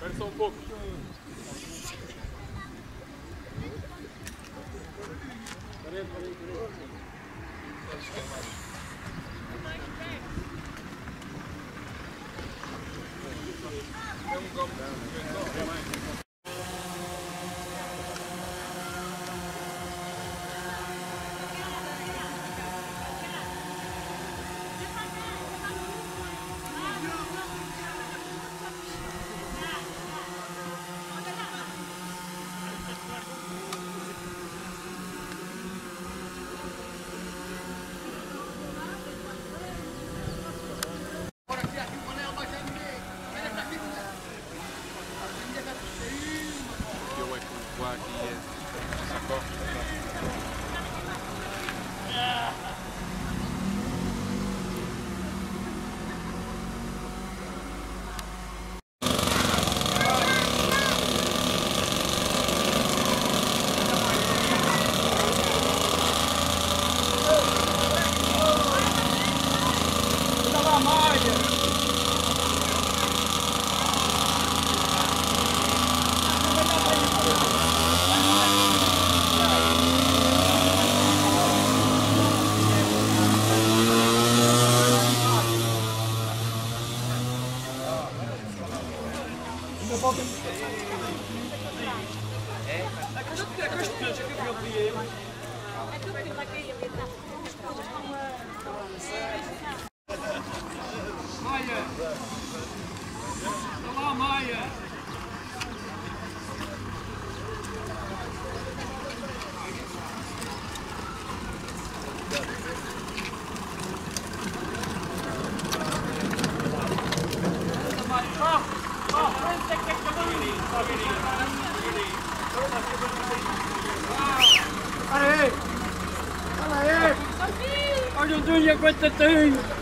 Espera só um pouco. Parei, parei, parei. Eu é que o ar aqui é sacou. Olha o Dunha, aguenta tem!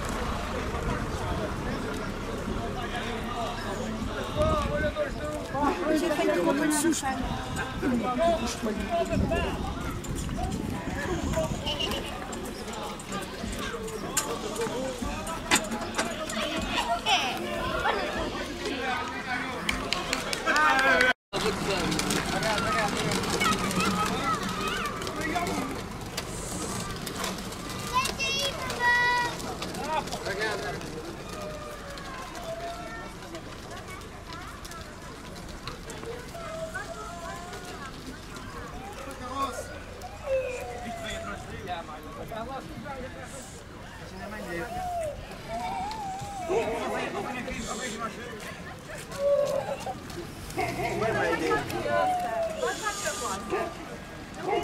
山。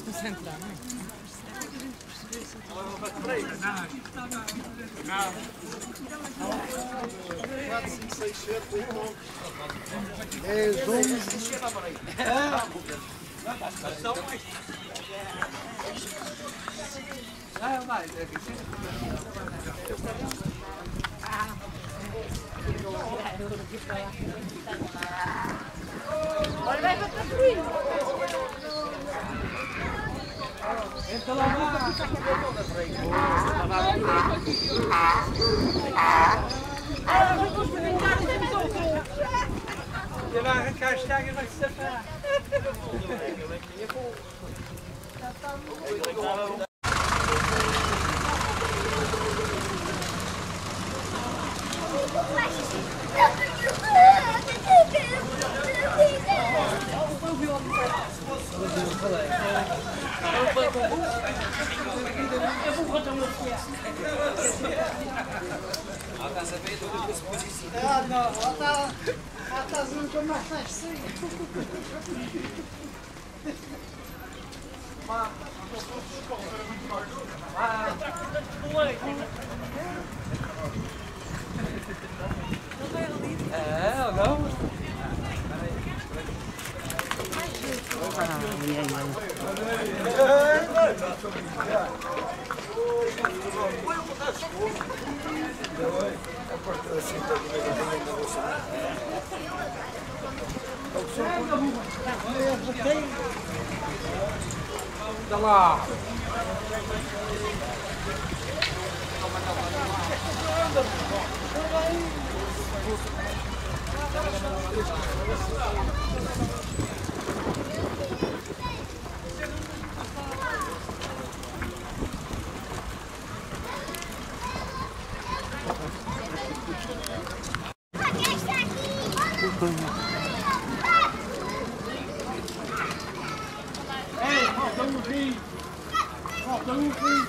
concentrar, não é? Ele vai arrancar as chagas e vai Je mag een kaars stijgen met Stefan. Thank you. Ah, não, ela está. Ela está azul como mais faz Mata, Ah, está com tanto moleque. Não é ali? É, não. Foi o se safar. Ei, Falta um rio.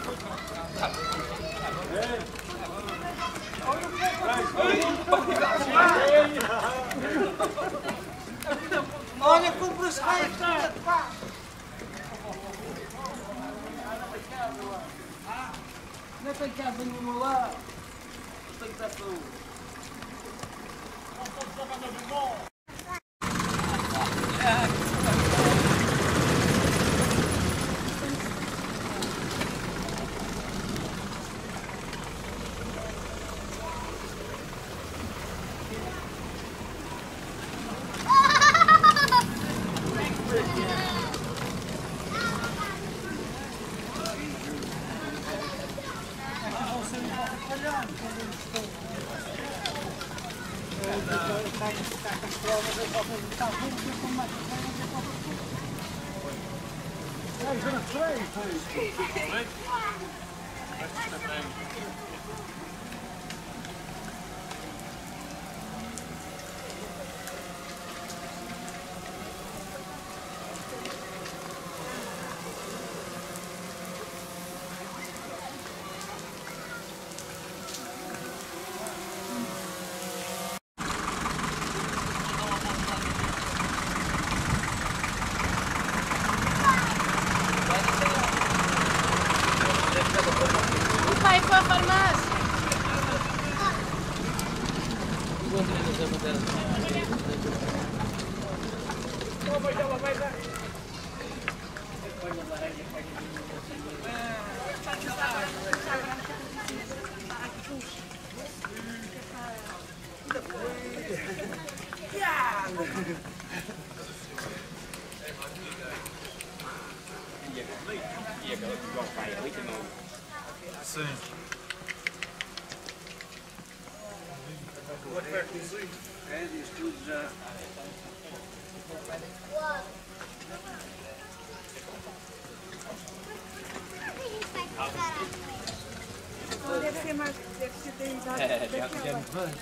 Olha como Bruce Reis. Não tem casa nenhuma lá. Tem que estar saúde. O Sim. Já. Deve ser mais, deve ser da idade daquela. Vai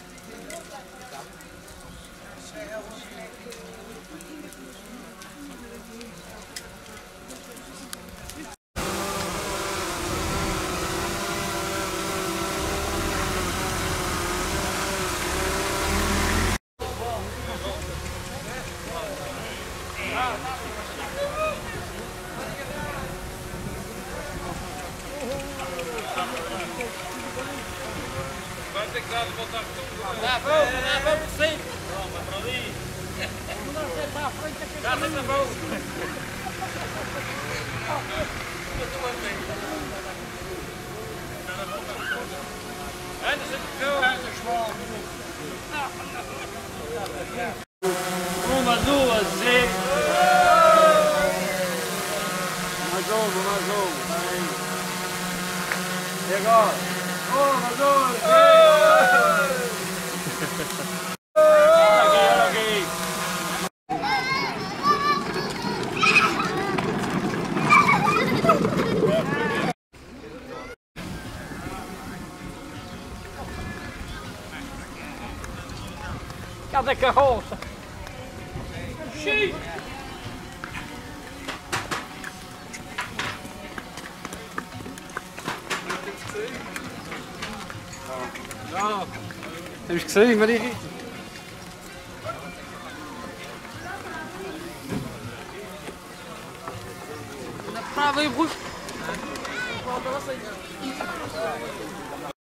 que de voltar tudo. Dá, vamos, dá, vamos sim. Toma, para ali. Não sei para a frente, aqui. Dá, dá, vamos. Anda, Uma, duas e. Mais uma, mais uma. E agora? Uma, duas e. de carrosse. Chic. Ja, heb je gezien, maar.